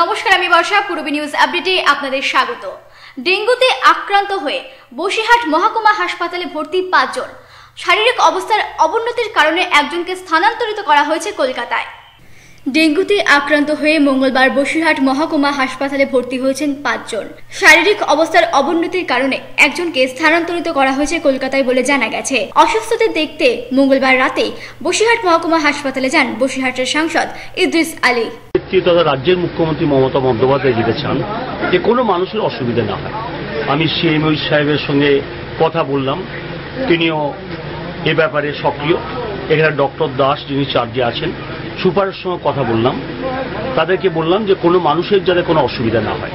নমস্কার, আমি বর্ষা পূর্বী নিউজ আপডেটে আপনাদের স্বাগত। ডেঙ্গুতে আক্রান্ত হয়ে বসিহাট মহাকুমা হাসপাতালে ভর্তি পাঁচজন। শারীরিক অবস্থার অবনতির কারণে একজনকে স্থানান্তরিত করা হয়েছে কলকাতায়। ডেঙ্গুতে আক্রান্ত হয়ে মঙ্গলবার বসিরহাট মহকুমা হাসপাতালে ভর্তি হয়েছেন পাঁচজন। শারীরিক অবস্থার অবনতির কারণে একজনকে স্থানান্তরিত করা হয়েছে কলকাতায় বলে জানা গেছে। অসুস্থদের দেখতে মঙ্গলবার রাতে বসিরহাট মহকুমা হাসপাতালে যান বসিরহাটের সাংসদ ইদ্রিস আলী। রাজ্যের মুখ্যমন্ত্রী মমতা বন্দ্যোপাধ্যায় যেতে চান যে কোনো মানুষের অসুবিধা না হয়। আমি সিএমও সাহেবের সঙ্গে কথা বললাম। তিনিও এ ব্যাপারে সক্রিয়। এখানে ডক্টর দাস যিনি চার্জে আছেন সুপারের সঙ্গে কথা বললাম। তাদেরকে বললাম যে কোনো মানুষের যাতে কোনো অসুবিধা না হয়।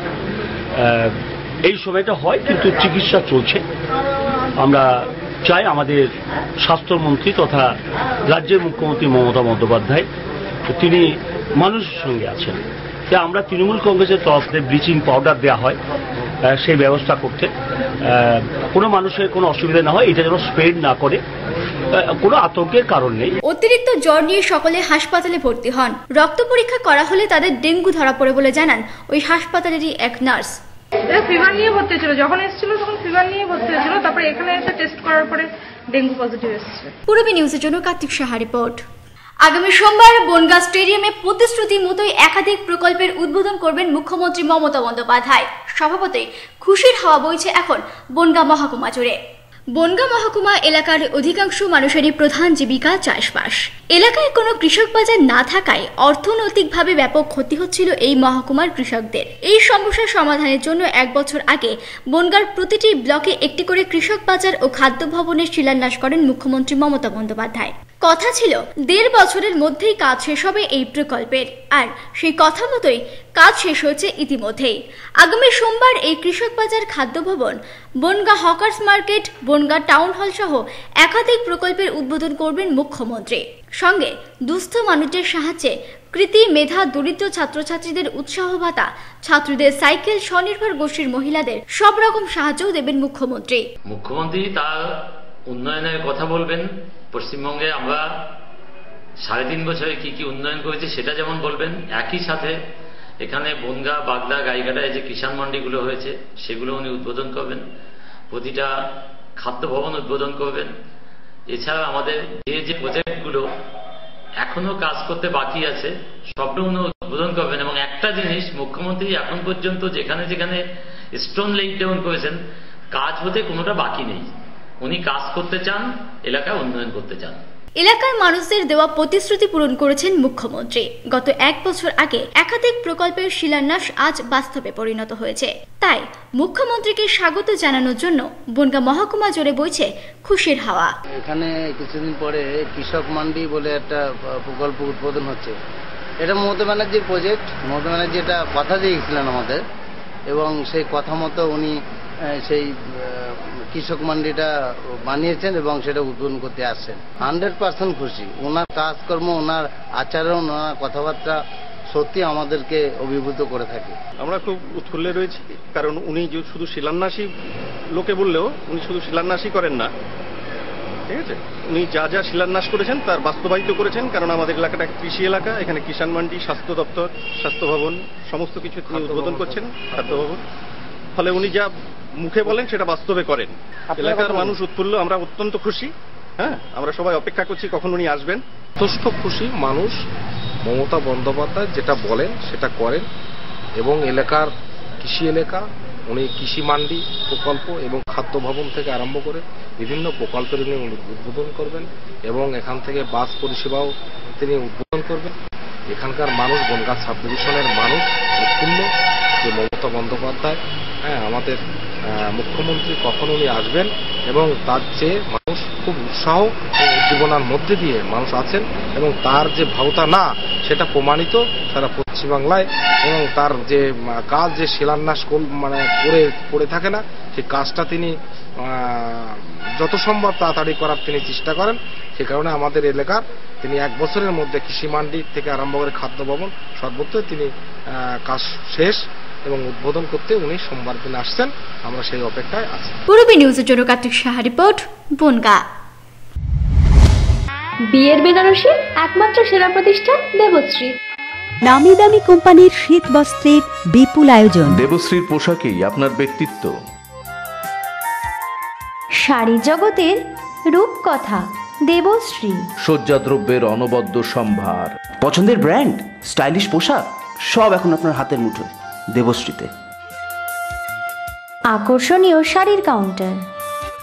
এই সময়টা হয় কিন্তু চিকিৎসা চলছে। আমরা চাই আমাদের স্বাস্থ্যমন্ত্রী তথা রাজ্যের মুখ্যমন্ত্রী মমতা বন্দ্যোপাধ্যায়, তিনি মানুষের সঙ্গে আছেন। তাই আমরা তৃণমূল কংগ্রেসের তরফ থেকে ব্লিচিং পাউডার দেওয়া হয় সেই ব্যবস্থা করতে। কোনো মানুষের কোনো অসুবিধা না হয়, এটা যেন স্প্রেড না করে। কোনো আতঙ্কের কারণ নেই। অতিরিক্ত জ্বর নিয়ে সকলে হাসপাতালে ভর্তি হন। রক্ত পরীক্ষা করা হলে তাদের ডেঙ্গু ধরা পড়ে বলে জানান ওই হাসপাতালেরই এক নার্স। ফিভার নিয়ে ভর্তি হয়েছিল যখন এসেছিল তখন ফিভার নিয়ে ভর্তি হয়েছিল। তারপরে এখানে এসে টেস্ট করার পরে ডেঙ্গু পজিটিভ এসেছে পূর্বী নিউজের জন্য কার্তিক সাহা রিপোর্ট আগামী সোমবার বনগাঁ স্টেডিয়ামে প্রতিশ্রুতি মতোই একাধিক প্রকল্পের উদ্বোধন করবেন মুখ্যমন্ত্রী মমতা বন্দ্যোপাধ্যায়। স্বভাবতই খুশির হাওয়া বইছে এখন বনগাঁ মহকুমা জুড়ে। বনগাঁ মহকুমা এলাকার অধিকাংশ মানুষেরই প্রধান জীবিকা চাষবাস। এলাকায় কোনো কৃষক বাজার না থাকায় অর্থনৈতিকভাবে ব্যাপক ক্ষতি হচ্ছিল এই মহকুমার কৃষকদের। এই সমস্যার সমাধানের জন্য এক বছর আগে বনগার প্রতিটি ব্লকে একটি করে কৃষক বাজার ও খাদ্য ভবনের শিলান্যাস করেন মুখ্যমন্ত্রী মমতা বন্দ্যোপাধ্যায়। কথা ছিল, দেড় বছরের মধ্যেই কাজ শেষ হবে এই প্রকল্পের। আর সেই কথা মতোই কাজ শেষ হয়েছে ইতিমধ্যেই। আগামী সোমবার এই কৃষক বাজার খাদ্য ভবন, Bongaon hawkers market, Bongaon town hall সহ একাধিক প্রকল্পের উদ্বোধন করবেন মুখ্যমন্ত্রী। সঙ্গে দুস্থ মানুষের সাহায্যে কৃতি মেধা দরিদ্র ছাত্রছাত্রীদের উৎসাহ ভাতা, ছাত্রীদের সাইকেল স্বনির্ভর গোষ্ঠীর মহিলাদের সব রকম সাহায্যও দেবেন মুখ্যমন্ত্রী। মুখ্যমন্ত্রী তার উন্নয়নের কথা বলবেন পশ্চিমবঙ্গে আমরা সাড়ে তিন বছরে কি কি উন্নয়ন করেছি সেটা যেমন বলবেন, একই সাথে এখানে বনগা, বাগদা গাইঘাটায় যে কিষাণ মন্ডিগুলো হয়েছে, সেগুলো উনি উদ্বোধন করবেন। প্রতিটা খাদ্য ভবন উদ্বোধন করবেন। এছাড়া আমাদের যে যে প্রজেক্টগুলো এখনও কাজ করতে বাকি আছে সবটা উনি উদ্বোধন করবেন। এবং একটা জিনিস মুখ্যমন্ত্রী এখন পর্যন্ত যেখানে যেখানে স্টোন লেক ডাউন করেছেন, কাজ হতে কোনোটা বাকি নেই। উনি কাজ করতে চান এলাকা উন্নয়ন করতে চান। এলাকার মানুষদের দেওয়া প্রতিশ্রুতি পূরণ করেছেন মুখ্যমন্ত্রী। গত এক বছর আগে একাধিক প্রকল্পের শিলান্যাস আজ বাস্তবে পরিণত হয়েছে। তাই মুখ্যমন্ত্রীকে স্বাগত জানানোর জন্য বনগা মহকুমা জুড়ে বইছে খুশির হাওয়া। এখানে কিছুদিন পরে কৃষক মান্ডি বলে একটা প্রকল্প উদ্বোধন হচ্ছে। এটা মমতা ব্যানার্জির প্রজেক্ট মমতা ব্যানার্জি এটা কথা দিয়েছিলেন আমাদের এবং সেই কথা মতো উনি সেই কৃষক মান্ডিটা বানিয়েছেন এবং সেটা উদ্বোধন করতে আসছেন। হান্ড্রেড পার্সেন্ট খুশি। ওনার কাজকর্ম ওনার আচরণ ওনার কথাবার্তা সত্যি আমাদেরকে অভিভূত করে থাকে। আমরা খুব উৎফুল্লে রয়েছি কারণ উনি যে শুধু শিলান্যাসই লোকে বললেও উনি শুধু শিলান্যাসই করেন না। ঠিক আছে? উনি যা যা শিলান্যাস করেছেন তার বাস্তবায়িত করেছেন কারণ আমাদের এলাকাটা কৃষি এলাকা এখানে কিষাণ মান্ডি স্বাস্থ্য দপ্তর স্বাস্থ্য ভবন সমস্ত কিছু তিনি উদ্বোধন করছেন খাদ্য ভবন। ফলে উনি যা মুখে বলেন সেটা বাস্তবে করেন। এলাকার মানুষ উৎফুল্ল আমরা অত্যন্ত খুশি হ্যাঁ? আমরা সবাই অপেক্ষা করছি কখন উনি আসবেন। যথেষ্ট খুশি মানুষ মমতা বন্দ্যোপাধ্যায় যেটা বলেন সেটা করেন। এবং এলাকার কৃষি এলাকা উনি কৃষি মান্ডি প্রকল্প এবং খাদ্য ভবন থেকে আরম্ভ করে বিভিন্ন প্রকল্পের উনি উদ্বোধন করবেন এবং এখান থেকে বাস পরিষেবাও তিনি উদ্বোধন করবেন। এখানকার মানুষ বনগাঁ সাব ডিভিশনের মানুষ উৎফুল্ল। যে মমতা বন্দ্যোপাধ্যায় হ্যাঁ আমাদের মুখ্যমন্ত্রী কখন উনি আসবেন এবং তার চেয়ে মানুষ খুব উৎসাহ ও উদ্দীপনার মধ্যে দিয়ে মানুষ আছেন এবং তার যে ভাবতা না, সেটা প্রমাণিত সারা পশ্চিমবাংলায় এবং তার যে কাজ যে শিলান্যাস মানে করে করে থাকে না, সেই কাজটা তিনি যত সম্ভব তাড়াতাড়ি করার তিনি চেষ্টা করেন। সে কারণে আমাদের এলাকার তিনি এক বছরের মধ্যে কৃষি মান্ডি থেকে আরম্ভ করে খাদ্য ভবন সর্বত্রই তিনি কাজ শেষ। এবং উদ্বোধন করতে উনি সোমবার দিন আসছেন। আমরা সেই অপেক্ষায় আছি। পূর্বী নিউজের জন্য কার্তিক সাহা রিপোর্ট বনগা। বিয়ের বেনারসি একমাত্র সেরা প্রতিষ্ঠান দেবশ্রী। নামি দামি কোম্পানির শীত বস্ত্রের বিপুল আয়োজন। দেবশ্রীর পোশাকেই আপনার ব্যক্তিত্ব। শাড়ি জগতের রূপকথা দেবশ্রী। শয্যাদ্রব্যের অনবদ্য সম্ভার। পছন্দের ব্র্যান্ড স্টাইলিশ পোশাক সব এখন আপনার হাতের মুঠোয়। দেবশ্রীতে। আকর্ষণীয় শাড়ির কাউন্টার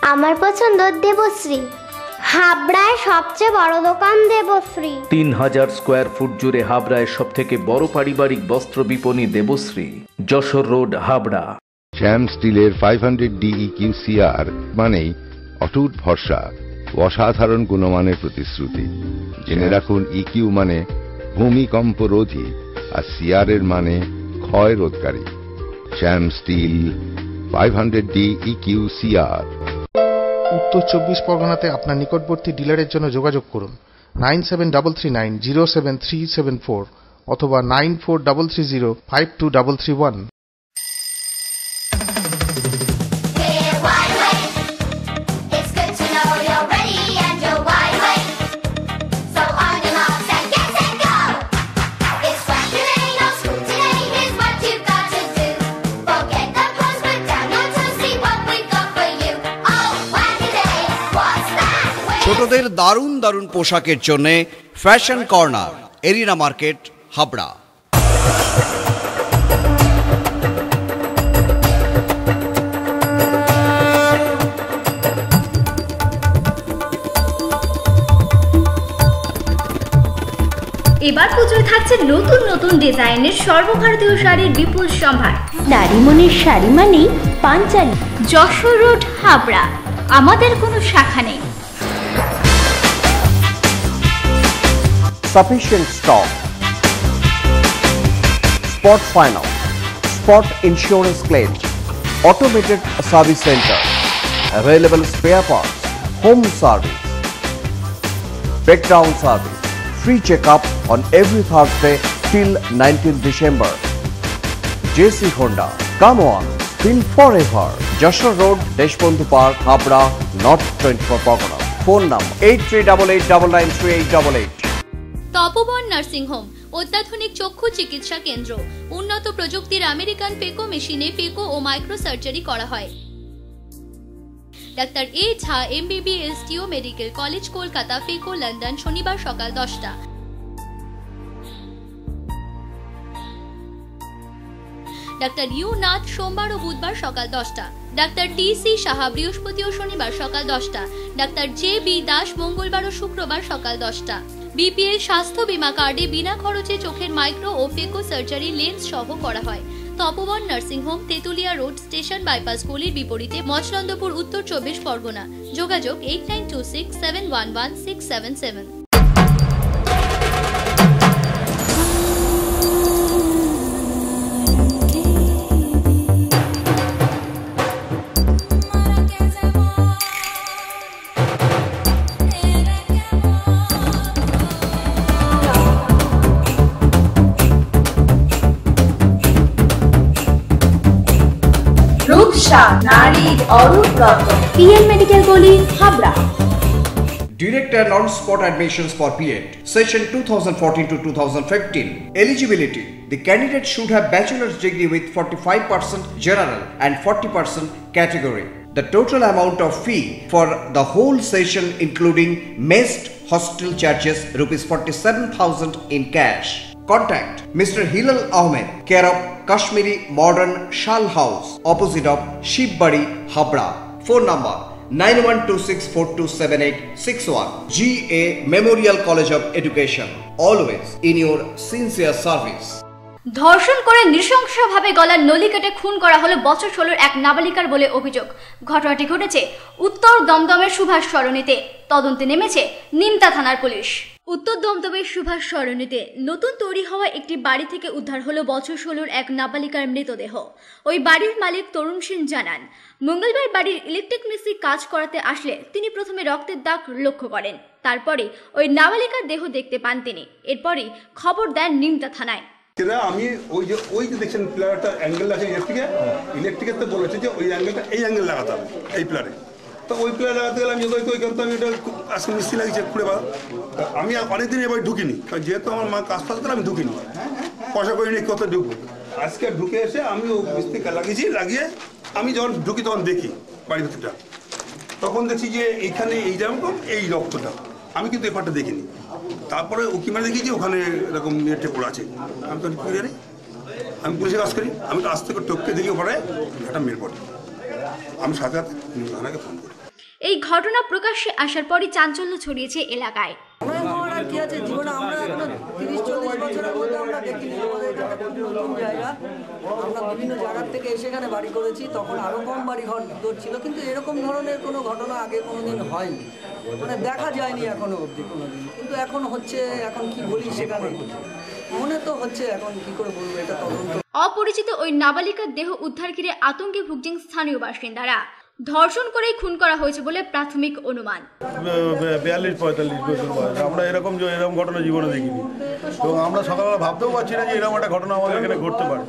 আমার পছন্দ দেবশ্রী। হাবড়ায় সবচেয়ে বড় দোকান দেবশ্রী। তিন হাজার স্কোয়ার ফুট জুড়ে হাবড়ায় সব থেকে বড় পারিবারিক বস্ত্র বিপণী দেবশ্রী যশোর রোড হাবড়া। শ্যাম স্টিলের five hundred DE Q CR মানেই অটুট ভরসা অসাধারণ গুণমানের প্রতিশ্রুতি। জেনে রাখুন ইকিউ মানে ভূমিকম্প রোধী আর সিআর এর মানে ক্ষয় রোধকারী Shyam steel five hundred D EQ CR উত্তর চব্বিশ পরগনাতে আপনার নিকটবর্তী ডিলারের জন্য যোগাযোগ করুন। Nine seven double three nine zero seven three seven four অথবা nine four double three zero five two double three one ছোটদের দারুণ দারুণ পোশাকের জন্য fashion corner arena market Habra. এবার পুজোয় থাকছে নতুন নতুন ডিজাইনের সর্বভারতীয় শাড়ির বিপুল সম্ভার। নারী মনের শাড়ি মানেই পাঞ্চালী যশোর রোড হাবড়া। আমাদের কোনো শাখা নেই। Sufficient stock. Spot Finance, Spot Insurance Claims, Automated Service Center, Available Spare Parts, Home Service, Breakdown Service, Free Checkup on every Thursday till 19th December. JC Honda, come on, feel forever. Joshua Road, Deshbandhu Park, Habra, North 24 Pagana. Phone number 8388993888. Tapoban nursing home অত্যাধুনিক চক্ষু চিকিৎসা কেন্দ্র। উন্নত প্রযুক্তির American পেকো মেশিনে পেকো ও micro surgery করা হয়। ডাক্তার এ ঝা এমবিবিএস টিও medical college Kolkata phaco London, শনিবার সকাল দশটা। ডাক্তার ইউ নাথ সোমবার ও বুধবার সকাল দশটা। ডাক্তার টি সি সাহা, বৃহস্পতি ও শনিবার সকাল দশটা। ডাক্তার জে বি দাস মঙ্গলবার ও শুক্রবার সকাল দশটা। বিপিএল স্বাস্থ্য বিমা কার্ডে বিনা খরচে চোখের মাইক্রো ও ফেকো সার্জারি লেন্স সহ করা হয়। Tapoban nursing home, Tetulia road station bypass গলির বিপরীতে মচনন্দপুর, উত্তর চব্বিশ পরগনা। যোগাযোগ eight nine two six seven one one six seven seven Khalid Aurud Medical Goli, Habra. Director Non-Spot Admissions for PET, Session 2014 to 2015. Eligibility The candidate should have bachelor's degree with 45% general and 40% category. The total amount of fee for the whole session including mess hostel charges rupees 47000 in cash. Contact mister Hilal Ahmed care of Kashmiri modern shawl house opposite of Shibbari Habra phone number nine one two six four two seven eight six one G A memorial college of education always in your sincere service ধর্ষণ করে নৃশংসভাবে গলার নলি কেটে খুন করা হলো বছর ষোলোর এক নাবালিকার বলে অভিযোগ। ঘটনাটি ঘটেছে উত্তর দমদমের সুভাষ সরণিতে। তদন্তে নেমেছে নিমতা থানার পুলিশ। উত্তর দমদমের সুভাষ সরণিতে নতুন তৈরি হওয়া একটি বাড়ি থেকে উদ্ধার হলো বছর ষোলোর এক নাবালিকার মৃতদেহ। ওই বাড়ির মালিক তরুণ সেন জানান মঙ্গলবার বাড়ির ইলেকট্রিক মিস্ত্রি কাজ করাতে আসলে তিনি প্রথমে রক্তের দাগ লক্ষ্য করেন তারপরে ওই নাবালিকার দেহ দেখতে পান তিনি। এরপরই খবর দেন নিমতা থানায়। সেটা আমি ওই যে ওই যে দেখছেন প্লেয়ারটা অ্যাঙ্গেল আছে ইলেকট্রিকে ইলেকট্রিকের তো বলেছে যে ওই অ্যাঙ্গেলটা এই অ্যাঙ্গেল লাগাতে হবে এই প্লেয়ারে তো ওই প্লেয়ার লাগাতে গেলে আমি ওই ওইখান তো আমি এটা আজকে মিস্ত্রি লাগিয়েছে খুঁড়ে বা আমি অনেকদিন এবার ঢুকিনি, কারণ যেহেতু আমার মা কাজ ফাজ আমি ঢুকিনি। পয়সা করে নিয়ে কত ঢুকবো? আজকে ঢুকে এসে আমি ও মিস্ত্রি লাগিয়েছি, লাগিয়ে আমি যখন ঢুকি তখন দেখি বাড়ির ভিতরটা। তখন দেখছি যে এইখানে এই রকম, এই রক্তটা। আমি কিন্তু এই পাটটা দেখিনি। তারপরে উকিমারে দেখি যে ওখানে এরকম নেটে পড়ে আছে। আমি তো কি জানি আমি পুলিশে কাজ করি। আমি তো আজ থেকে টপকে দেখি ওপরে, একটা মেয়ের পড়ে আমি সাথে সাথে থানাকে ফোন করি। এই ঘটনা প্রকাশ্যে আসার পরই চাঞ্চল্য ছড়িয়েছে এলাকায়। আর কি আছে? জীবনে আমরা তিরিশ চল্লিশ বছরের মধ্যে আমরা দেখিনি। আমাদের এখানে খুবই নতুন জায়গা। আমরা বিভিন্ন জায়গার থেকে এসে এখানে বাড়ি করেছি। তখন আরও কম বাড়ি ঘর দর ছিল কিন্তু এরকম ধরনের কোনো ঘটনা আগে কোনোদিন হয়নি। মানে দেখা যায়নি অবধি কিন্তু এখন হচ্ছে এখন কি বলি সেখানে? মনে তো হচ্ছে এখন কি করে বলব এটা তদন্ত। অপরিচিত ওই নাবালিকার দেহ উদ্ধার ঘিরে আতঙ্কে ভুগছেন স্থানীয় বাসিন্দারা। ধর্ষণ করেই খুন করা হয়েছে বলে প্রাথমিক অনুমান। বিয়াল্লিশ পঁয়তাল্লিশ বছর বয়স। আমরা এরকম যে এরকম ঘটনা জীবনে দেখিনি। এবং আমরা সকালবেলা ভাবতেও পারছি না যে এরকম একটা ঘটনা আমাদের এখানে ঘটতে পারে।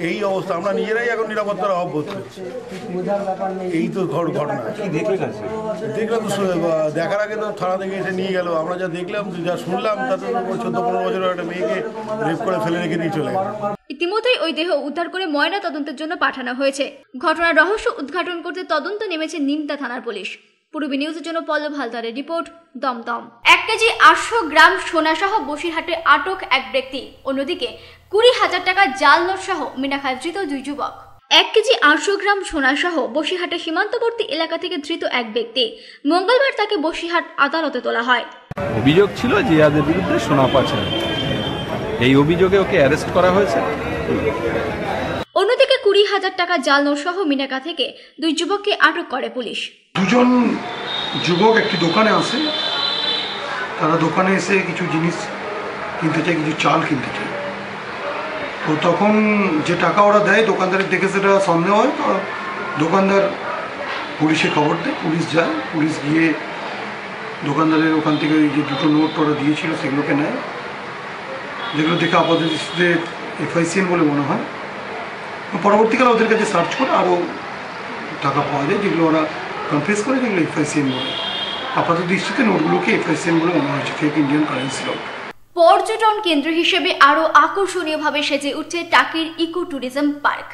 এই অবস্থা আমরা নিজেরাই এখন নিরাপত্তার অভাব বোধ করছি। এই তো ঘট- ঘটনা। কি দেখলাম তো দেখার আগে তো থানা থেকে এসে নিয়ে গেল। আমরা যা দেখলাম যা শুনলাম তাতে চোদ্দ পনেরো বছরের একটা মেয়েকে রেপ করে ফেলে রেখে দিয়ে চলে গেল। ইতিমধ্যেই ওই দেহ উদ্ধার করে ময়না তদন্তের জন্য পাঠানো হয়েছে। ঘটনার রহস্য উদ্ঘাটন করতে তদন্ত নেমেছে নিমতা থানার পুলিশ। পূর্বী নিউজের জন্য পল্লব হালদারের রিপোর্ট, দমদম। এক কেজি আটশো গ্রাম সোনাসহ বসিরহাটে আটক এক ব্যক্তি। অন্যদিকে কুড়ি হাজার টাকা জাল নোট সহ মিনাখায় ধৃত দুই যুবক। এক কেজি আটশো গ্রাম সোনাসহ বসিরহাটের সীমান্তবর্তী এলাকা থেকে ধৃত এক ব্যক্তি। মঙ্গলবার তাকে বসিরহাট আদালতে তোলা হয়। অভিযোগ ছিল জিয়াদের বিরুদ্ধে সোনা পাচার। এই অভিযোগে ওকে অ্যারেস্ট করা হয়েছে? অন্যদিকে কুড়ি হাজার টাকা জাল নোট সহ মিনাকা থেকে দুই যুবককে আটক করে পুলিশ। দুজন যুবক একটি দোকানে আসে তারা দোকানে এসে কিছু জিনিস কিনতে চায় কিছু চাল কিনতে চায়। তো তখন যে টাকা ওরা দেয় দোকানদারের দেখে সেটা সন্দেহ হয়। তো দোকানদার পুলিশে খবর দেয় পুলিশ যায়। পুলিশ গিয়ে দোকানদারের ওখান থেকে ওই যে দুটো নোট ওরা দিয়েছিল সেগুলোকে নেয়। যেগুলো দেখে আপাতত এফআইসিএন বলে মনে হয়। পরবর্তীকালে ওদের কাছে সার্চ করে আরও টাকা পাওয়া যায়, যেগুলো ওরা কনফেস করে যেগুলো এফআইসিএন বলে। আপাতত দৃষ্টিতে নোটগুলোকে এফআইসিএন বলে মনে হয়েছে ফেক ইন্ডিয়ান কারেন্সি নোট পর্যটন কেন্দ্র হিসেবে আরও আকর্ষণীয়ভাবে সেজে উঠছে টাকির ইকো ট্যুরিজম পার্ক।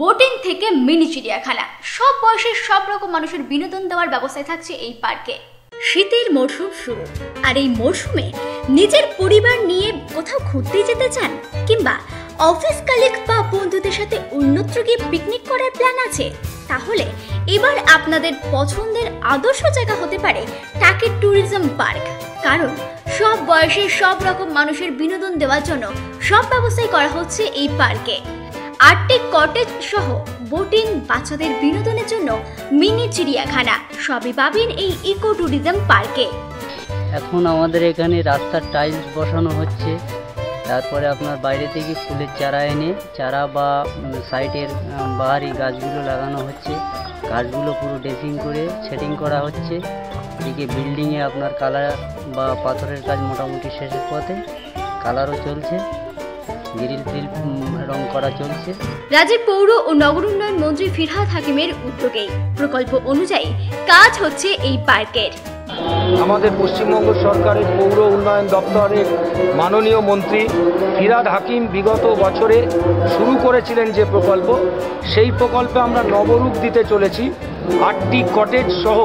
বোটিং থেকে মিনি চিড়িয়াখানা। সব বয়সের সব রকম মানুষের বিনোদন দেওয়ার ব্যবস্থায় থাকছে এই পার্কে। শীতের মরশুম শুরু। আর এই মরশুমে নিজের পরিবার নিয়ে কোথাও ঘুরতে যেতে চান কিংবা অফিস কালিগ বা বন্ধুদের সাথে অন্যত্র গিয়ে পিকনিক করার প্ল্যান আছে, তাহলে এবার আপনাদের পছন্দের আদর্শ জায়গা হতে পারে টাকির ট্যুরিজম পার্ক কারণ সব বয়সের সব রকম মানুষের বিনোদন দেওয়ার জন্য সব ব্যবস্থাই করা হচ্ছে এই পার্কে আর্টিক কটেজ সহ বোটিং বাচ্চাদের বিনোদনের জন্য মিনি চিড়িয়াখানা, সবই পাবেন এই ইকো ট্যুরিজম পার্কে এখন আমাদের এখানে রাস্তার টাইলস বসানো হচ্ছে। তারপরে আপনার বাইরে থেকে ফুলের চারা এনে, চারা বা সাইডের বাহারি গাছগুলো লাগানো হচ্ছে। গাছগুলো পুরো ড্রেসিং করে সেটিং করা হচ্ছে। এদিকে বিল্ডিংয়ে আপনার কালার বা পাথরের কাজ মোটামুটি শেষের পথে। কালারও চলছে। গ্রিল ফিল রং করা চলছে। রাজ্যের পৌর ও নগর উন্নয়ন মন্ত্রী ফিরহাদ হাকিমের উদ্যোগে প্রকল্প অনুযায়ী কাজ হচ্ছে এই পার্কের। আমাদের পশ্চিমবঙ্গ সরকারের পৌর উন্নয়ন দপ্তরের মাননীয় মন্ত্রী ফিরাদ হাকিম বিগত বছরে শুরু করেছিলেন যে প্রকল্প। সেই প্রকল্পে আমরা নবরূপ দিতে চলেছি। আটটি কটেজ সহ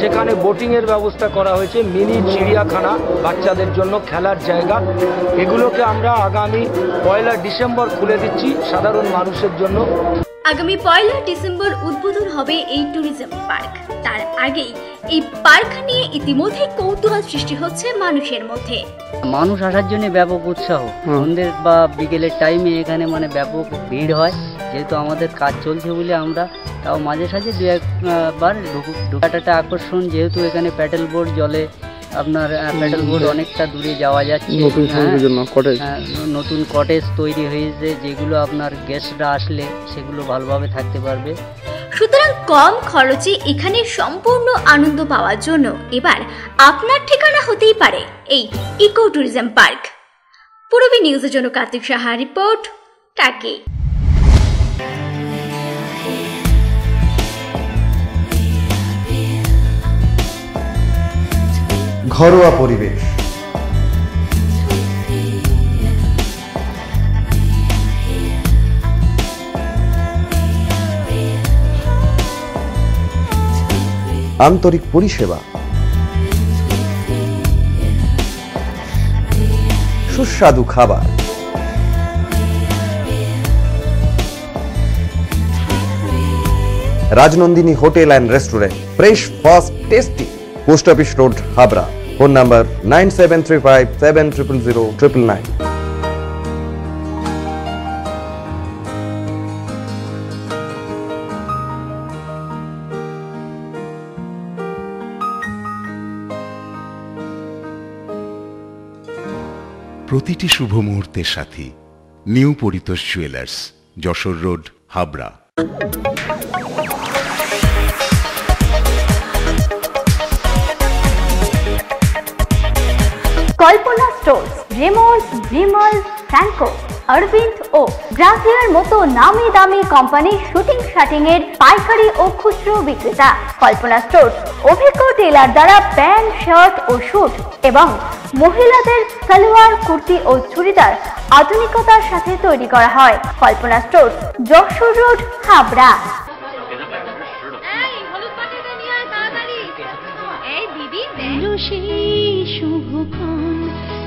সেখানে বোটিংয়ের ব্যবস্থা করা হয়েছে মিনি চিড়িয়াখানা বাচ্চাদের জন্য খেলার জায়গা। এগুলোকে আমরা আগামী পয়লা ডিসেম্বর খুলে দিচ্ছি সাধারণ মানুষের জন্য। আগামী পয়লা ডিসেম্বর উদ্বোধন হবে এই ট্যুরিজম পার্ক তার আগেই এই পার্ক নিয়ে ইতিমধ্যে কৌতূহল সৃষ্টি হচ্ছে মানুষের মধ্যে। মানুষ আসার জন্য ব্যাপক উৎসাহ। সন্ধ্যের বা বিকেলের টাইমে এখানে মানে ব্যাপক ভিড় হয়। যেহেতু আমাদের কাজ চলছে বলে আমরা তাও মাঝে সাঝে দু একবার ঢুকাটাটা আকর্ষণ যেহেতু এখানে প্যাডেল বোর্ড জলে আপনার প্যাডেল বোর্ড অনেকটা দূরে যাওয়া যাচ্ছে। নতুন হ্যাঁ, cottage। হ্যাঁ, নতুন কটেজ তৈরি হয়েছে যেগুলো আপনার গেস্টরা আসলে সেগুলো ভালোভাবে থাকতে পারবে। সুতরাং কম খরচে এখানে সম্পূর্ণ আনন্দ পাওয়ার জন্য এবার আপনার ঠিকানা হতেই পারে এই ইকো ট্যুরিজম পার্ক পূর্বী নিউজের জন্য কার্তিক সাহা রিপোর্ট টাকি। ঘরোয়া পরিবেশ। আন্তরিক পরিষেবা। সুস্বাদু খাবার। Rajnandini hotel and restaurant, fresh, fast, tasty, post office road, Habra. Phone number nine seven three five seven triple zero triple nine. প্রতিটি শুভ মুহূর্তের সাথী, new Paritosh jewellers Jessore road Habra. Kalpana stores Raymonds Vimal Franco Arvind ও গ্রাসিয়ার মতো নামি দামি কোম্পানির shooting shirting এর পাইকারি ও খুচরো বিক্রেতা। কল্পনা স্টোর্স অভিজ্ঞ টেলার দ্বারা প্যান্ট শার্ট ও স্যুট এবং মহিলাদের সালোয়ার কুর্তি ও চুড়িদার আধুনিকতার সাথে তৈরি করা হয়। Kalpana stores Jessore road Habra. শুভক্ষণ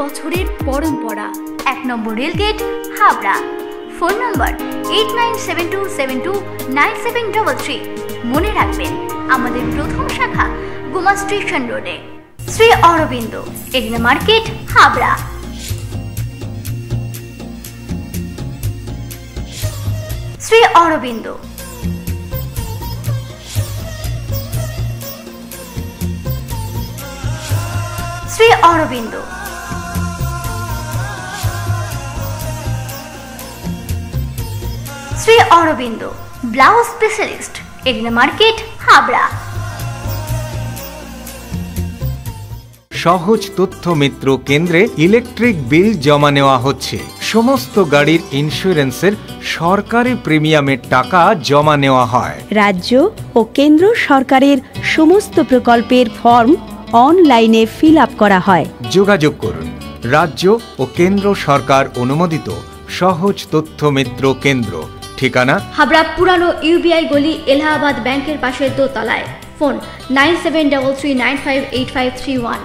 বছরের পরম্পরা। এক নম্বর রেলগেট, হাবড়া। ফোন নম্বর eight nine seven two seven two nine seven double three মনে রাখবেন, আমাদের প্রথম শাখা গুমা স্টেশন রোডে। Shri Aurobindo এগনা market, Habra. Shri Aurobindo. Shri Aurobindo. Shri Aurobindo blouse specialist এগনা market Habra সহজ তথ্য মিত্র কেন্দ্রে ইলেকট্রিক বিল জমা নেওয়া হচ্ছে। সমস্ত গাড়ির ইন্স্যুরেন্সের সরকারি প্রিমিয়ামের টাকা জমা নেওয়া হয়। রাজ্য ও কেন্দ্র সরকারের সমস্ত প্রকল্পের ফর্ম অনলাইনে ফিল আপ করা হয়। যোগাযোগ করুন। রাজ্য ও কেন্দ্র সরকার অনুমোদিত সহজ তথ্য মিত্র কেন্দ্র। ঠিকানা? হাবড়া পুরানো ইউবিআই গলি এলাহাবাদ ব্যাংকের পাশের দোতলায়। Phone nine seven double three nine five eight five three one.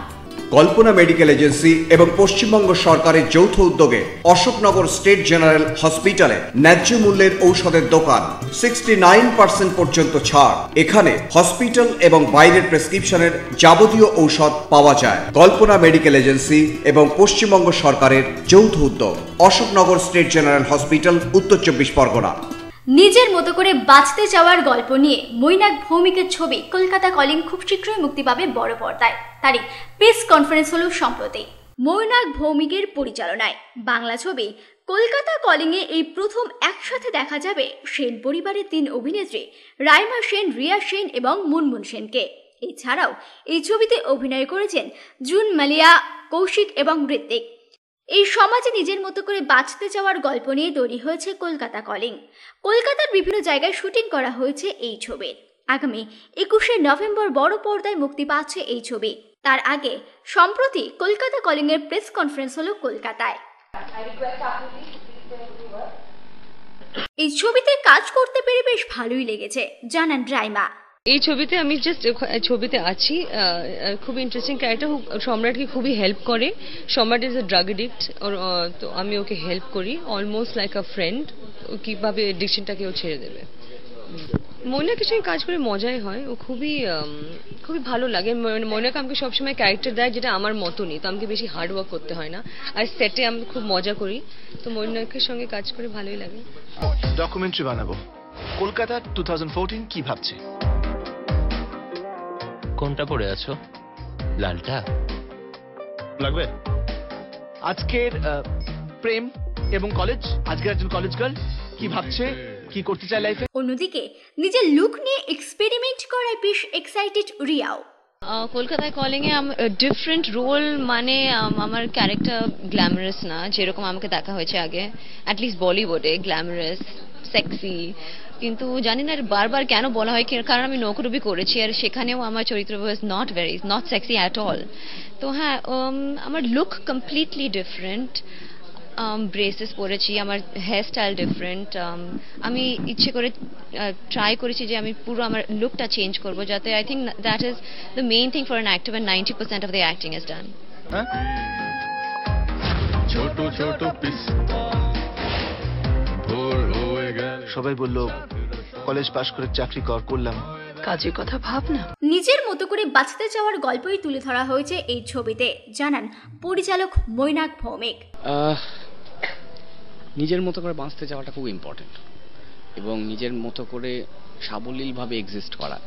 Kalpana medical agency এবং পশ্চিমবঙ্গ সরকারের যৌথ উদ্যোগে অশোকনগর স্টেট জেনারেল হসপিটালে ন্যায্য মূল্যের ঔষধের দোকান সিক্সটি নাইন পার্সেন্ট পর্যন্ত ছাড়। এখানে হসপিটাল এবং বাইরের প্রেসক্রিপশনের যাবতীয় ঔষধ পাওয়া যায়। কল্পনা মেডিকেল এজেন্সি এবং পশ্চিমবঙ্গ সরকারের যৌথ উদ্যোগ, অশোকনগর স্টেট জেনারেল হসপিটাল, উত্তর চব্বিশ পরগনা। নিজের মতো করে বাঁচতে চাওয়ার গল্প নিয়ে মৈনাক ভৌমিকের ছবি কলকাতা কলিং খুব শীঘ্রই মুক্তি পাবে বড় পর্দায়। তারই প্রেস কনফারেন্স হলো সম্প্রতি। মৈনাক ভৌমিকের পরিচালনায়। বাংলা ছবি কলকাতা কলিংয়ে এই প্রথম একসাথে দেখা যাবে সেন পরিবারের তিন অভিনেত্রী রাইমা সেন, রিয়া সেন এবং মুনমুন সেনকে। এছাড়াও এই ছবিতে অভিনয় করেছেন জুন মালিয়া, কৌশিক এবং ঋত্বিক এই সমাজে নিজের মতো করে বাঁচতে যাওয়ার গল্প নিয়ে তৈরি হয়েছে কলকাতা কলিং। কলকাতার বিভিন্ন জায়গায় শুটিং করা হয়েছে এই ছবির আগামী একুশে নভেম্বর বড় পর্দায় মুক্তি পাচ্ছে এই ছবি। তার আগে, সম্প্রতি কলকাতা কলিং এর প্রেস কনফারেন্স হলো কলকাতায়। এই ছবিতে কাজ করতে পেরে বেশ ভালোই লেগেছে, জানান ড্রাইমা। এই ছবিতে আমি জাস্ট ছবিতে আছি খুব ইন্টারেস্টিং ক্যারেক্টার সম্রাটকে খুবই হেল্প করে। সম্রাট ইজ এ ড্রাগ এডিক্ট তো আমি ওকে হেল্প করি অলমোস্ট লাইক আ ফ্রেন্ড কীভাবে এডিকশনটাকে ও ছেড়ে দেবে। ময়নাকে সঙ্গে কাজ করে মজাই হয়, ও খুবই খুবই ভালো লাগে। ময়না- ময়নাকে আমাকে সবসময় ক্যারেক্টার দেয় যেটা আমার মতনই, তো আমাকে বেশি হার্ড ওয়ার্ক করতে হয় না। আর সেটে আমি খুব মজা করি, তো ময়নাকের সঙ্গে কাজ করে ভালোই লাগে। ডকুমেন্টারি বানাবো। কলকাতা টু কি ভাবছে? কোনটা পড়ে আছো? লালটা? লাগবে? আজকের আহ, প্রেম এবং কলেজ আজকের একজন কলেজ গার্ল কি ভাবছে কি করতে চায় লাইফে অন্যদিকে নিজের লুক নিয়ে এক্সপেরিমেন্ট করায় বেশ এক্সাইটেড রিয়াও। আহ, কলকাতায় কলিংয়ে ডিফারেন্ট রোল মানে আম, আমার ক্যারেক্টার গ্ল্যামারাস না যেরকম আমাকে দেখা হয়েছে আগে অ্যাটলিস্ট বলিউডে গ্ল্যামারাস সেক্সি কিন্তু জানি না বারবার কেন বলা হয় কারণ আমি নৌকরুবি করেছি আর সেখানেও আমার চরিত্র was not very not sexy at all তো হ্যাঁ উম, আমার লুক কমপ্লিটলি ডিফারেন্ট ব্রেসেস পরেছি আমার হেয়ার স্টাইল ডিফারেন্ট আমি ইচ্ছে করে ট্রাই করেছি যে আমি পুরো আমার লুকটা চেঞ্জ করব যাতে I think that is the main thing for an actor ninety percent of the acting is done ছোট ছোট সবাই বলল কলেজ পাশ করে চাকরি কর করলাম। কাজের কথা ভাব না নিজের মতো করে বাঁচতে চাওয়ার গল্পই তুলে ধরা হয়েছে এই ছবিতে। জানান পরিচালক মৈনাক ভৌমিক। আহ, নিজের মতো করে বাঁচতে চাওয়াটা খুব ইম্পর্টেন্ট এবং নিজের মতো করে সাবলীলভাবে এক্সিস্ট করা।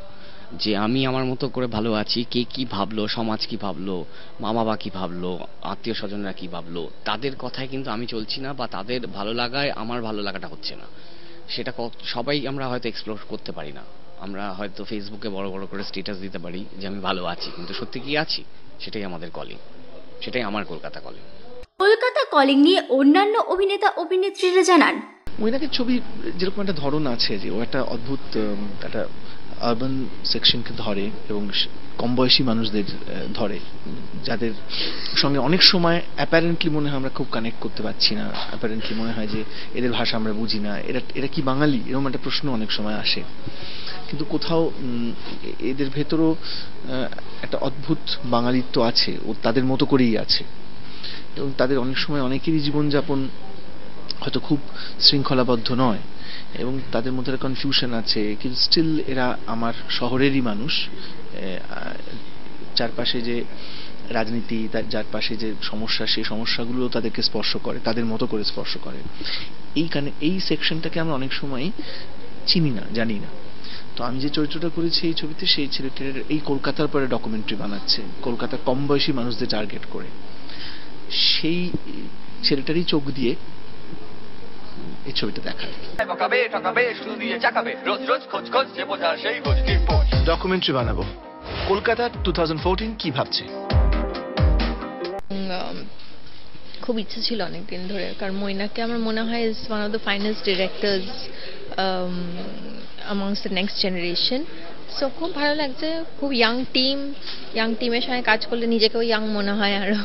যে আমি আমার মতো করে ভালো আছি কে কি ভাবলো সমাজ কি ভাবলো মা বাবা কি ভাবলো আত্মীয় স্বজনরা কি ভাবলো তাদের কথায় কিন্তু আমি চলছি না বা তাদের ভালো লাগায় আমার ভালো লাগাটা হচ্ছে না। সেটা সবাই আমরা হয়তো এক্সপ্লোর করতে পারি না। আমরা হয়তো ফেসবুকে বড় বড় করে স্ট্যাটাস দিতে পারি যে আমি ভালো আছি কিন্তু সত্যি কি আছি? সেটাই আমাদের কলিং সেটাই আমার কলকাতা কলিং কলকাতা কলিং নিয়ে অন্যান্য অভিনেতা অভিনেত্রীরা জানান। মৈনাকের ছবি যেরকম একটা ধরন আছে যে ও একটা অদ্ভুত একটা আরবান সেকশনকে ধরে এবং কম বয়সী মানুষদের ধরে। যাদের সঙ্গে অনেক সময় অ্যাপারেন্টলি মনে হয় আমরা খুব কানেক্ট করতে পারছি না। অ্যাপারেন্টলি মনে হয় যে এদের ভাষা আমরা বুঝি না। এরা এরা কি বাঙালি? এরকম একটা প্রশ্ন অনেক সময় আসে। কিন্তু কোথাও এদের ভেতরও একটা অদ্ভুত বাঙালিত্ব আছে। ও তাদের মতো করেই আছে। এবং তাদের অনেক সময় অনেকেরই জীবনযাপন হয়তো খুব শৃঙ্খলাবদ্ধ নয়। এবং তাদের মধ্যে কনফিউশন আছে, কিন্তু স্টিল এরা আমার শহরেরই মানুষ। চারপাশে যে রাজনীতি যার পাশে যে সমস্যা, সেই সমস্যাগুলো তাদেরকে স্পর্শ করে, তাদের মতো করে স্পর্শ করে। এই কানে এই সেকশনটাকে আমরা অনেক সময় চিনি না, জানি না। তো আমি যে চরিত্রটা করেছি এই ছবিতে, সেই ছেলেটার এই কলকাতার পরে ডকুমেন্টারি বানাচ্ছে, কলকাতার কম বয়সী মানুষদের টার্গেট করে। সেই ছেলেটারই চোখ দিয়ে এই ছবিটা দেখায়। ডকুমেন্টারি বানাবো। কলকাতা টু কি ভাবছে? খুব ইচ্ছে ছিল অনেক দিন ধরে। কারণ মৈনাককে আমার মনে হয় is one of the finest directors amongst the next generation so খুব ভালো লাগছে। খুব ইয়াং টিম ইয়াং টিমের সঙ্গে কাজ করলে নিজেকেও ইয়াং মনে হয় আরও।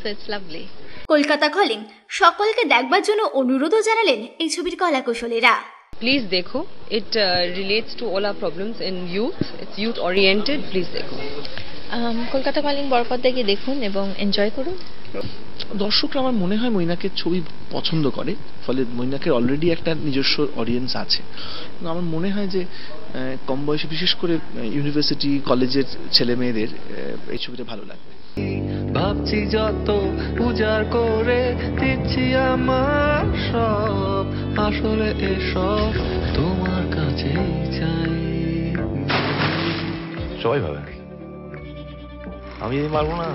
So it's lovely Kolkata calling সকলকে দেখবার জন্য অনুরোধও জানালেন এই ছবির কলা কলাকুশলীরা। প্লিজ দেখো it relates to all our problems in youth it's youth oriented please দেখো। Um, কলকাতা কলিং বরপদ্দা গিয়ে দেখুন এবং এনজয় করুন। দর্শকরা আমার মনে হয় মৈনাকের ছবি পছন্দ করে ফলে মৈনাকের অলরেডি একটা নিজস্ব অডিয়েন্স আছে। আমার মনে হয় যে কম বয়সে বিশেষ করে ইউনিভার্সিটি কলেজের ছেলে মেয়েদের এই ছবিটা ভালো লাগবে। ভাবছি যত উজাড় করে দিচ্ছি আমার সব আসলে এসব তোমার কাছেই চাই। সবাই ভাবে। আমি মারবো না।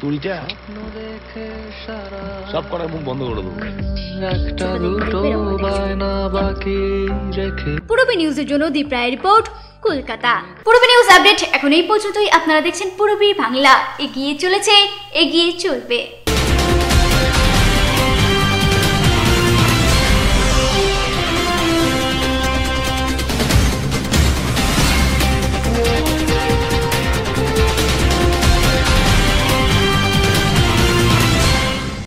তুড়িটা সব করার মুখ বন্ধ করে দেবো। একটা দুটো বায়না বাকি রেখে। পুরবি নিউজের জন্য দীপ রায় রিপোর্ট কলকাতা। পূর্ব নিউজ আপডেট এখন এই পর্যন্তই। আপনারা দেখছেন পুরবি বাংলা। এগিয়ে চলেছে এগিয়ে চলবে।